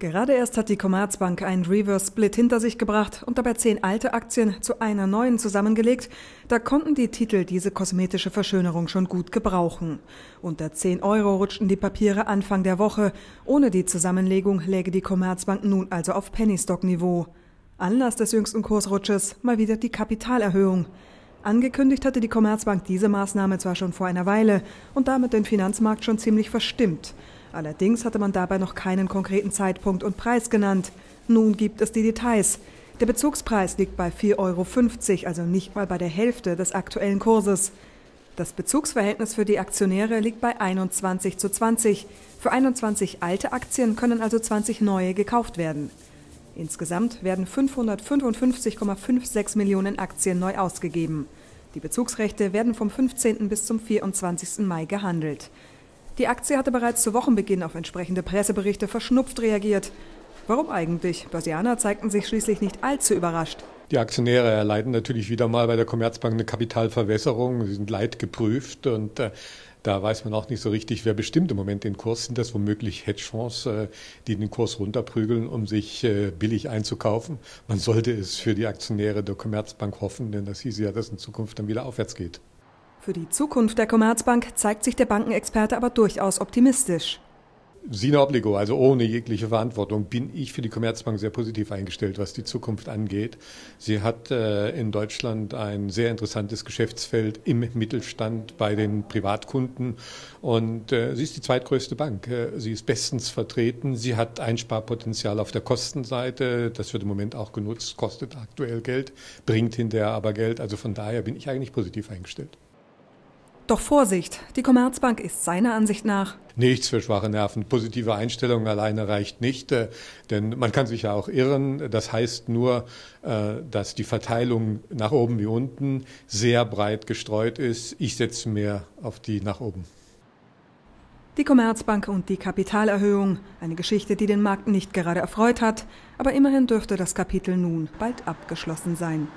Gerade erst hat die Commerzbank einen Reverse Split hinter sich gebracht und dabei zehn alte Aktien zu einer neuen zusammengelegt. Da konnten die Titel diese kosmetische Verschönerung schon gut gebrauchen. Unter 10 Euro rutschten die Papiere Anfang der Woche. Ohne die Zusammenlegung läge die Commerzbank nun also auf Pennystock-Niveau. Anlass des jüngsten Kursrutsches mal wieder die Kapitalerhöhung. Angekündigt hatte die Commerzbank diese Maßnahme zwar schon vor einer Weile und damit den Finanzmarkt schon ziemlich verstimmt. Allerdings hatte man dabei noch keinen konkreten Zeitpunkt und Preis genannt. Nun gibt es die Details. Der Bezugspreis liegt bei 4,50 Euro, also nicht mal bei der Hälfte des aktuellen Kurses. Das Bezugsverhältnis für die Aktionäre liegt bei 21 zu 20. Für 21 alte Aktien können also 20 neue gekauft werden. Insgesamt werden 555,56 Millionen Aktien neu ausgegeben. Die Bezugsrechte werden vom 15. bis zum 24. Mai gehandelt. Die Aktie hatte bereits zu Wochenbeginn auf entsprechende Presseberichte verschnupft reagiert. Warum eigentlich? Börsianer zeigten sich schließlich nicht allzu überrascht. Die Aktionäre erleiden natürlich wieder mal bei der Commerzbank eine Kapitalverwässerung. Sie sind leidgeprüft und äh, da weiß man auch nicht so richtig, wer bestimmt im Moment den Kurs. Sind das womöglich Hedgefonds, äh, die den Kurs runterprügeln, um sich äh, billig einzukaufen? Man sollte es für die Aktionäre der Commerzbank hoffen, denn das hieße ja, dass in Zukunft dann wieder aufwärts geht. Für die Zukunft der Commerzbank zeigt sich der Bankenexperte aber durchaus optimistisch. Sine obligo, also ohne jegliche Verantwortung, bin ich für die Commerzbank sehr positiv eingestellt, was die Zukunft angeht. Sie hat äh, in Deutschland ein sehr interessantes Geschäftsfeld im Mittelstand bei den Privatkunden und äh, sie ist die zweitgrößte Bank. Äh, sie ist bestens vertreten. Sie hat Einsparpotenzial auf der Kostenseite. Das wird im Moment auch genutzt, kostet aktuell Geld, bringt hinterher aber Geld. Also von daher bin ich eigentlich positiv eingestellt. Doch Vorsicht, die Commerzbank ist seiner Ansicht nach Nichts für schwache Nerven. Positive Einstellung alleine reicht nicht, äh, denn man kann sich ja auch irren. Das heißt nur, äh, dass die Verteilung nach oben wie unten sehr breit gestreut ist. Ich setze mehr auf die nach oben. Die Commerzbank und die Kapitalerhöhung, eine Geschichte, die den Markt nicht gerade erfreut hat, aber immerhin dürfte das Kapitel nun bald abgeschlossen sein.